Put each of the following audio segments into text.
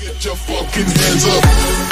Get your fucking hands up.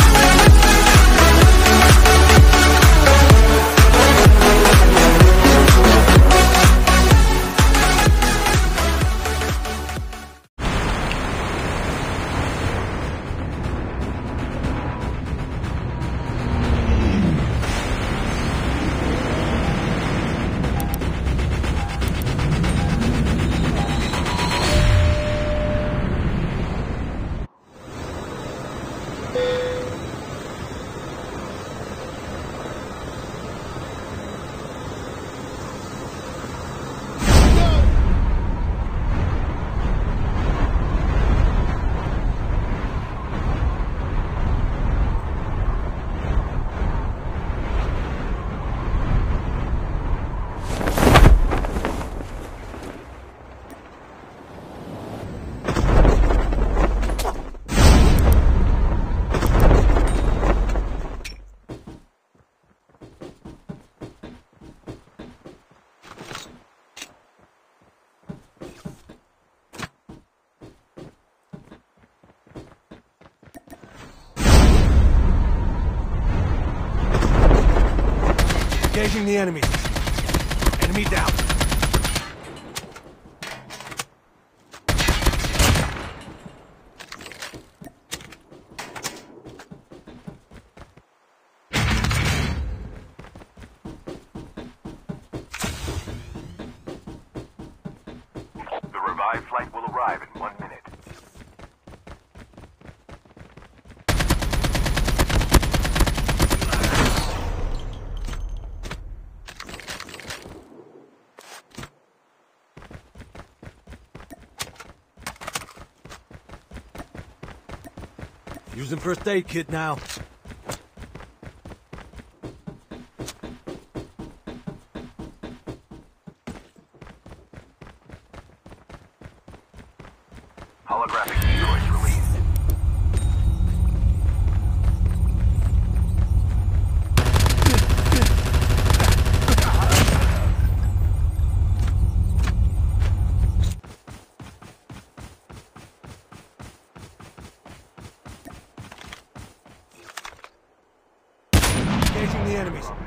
Engaging the enemy. Enemy down. Using first aid kit now. Holographic decoys the enemies.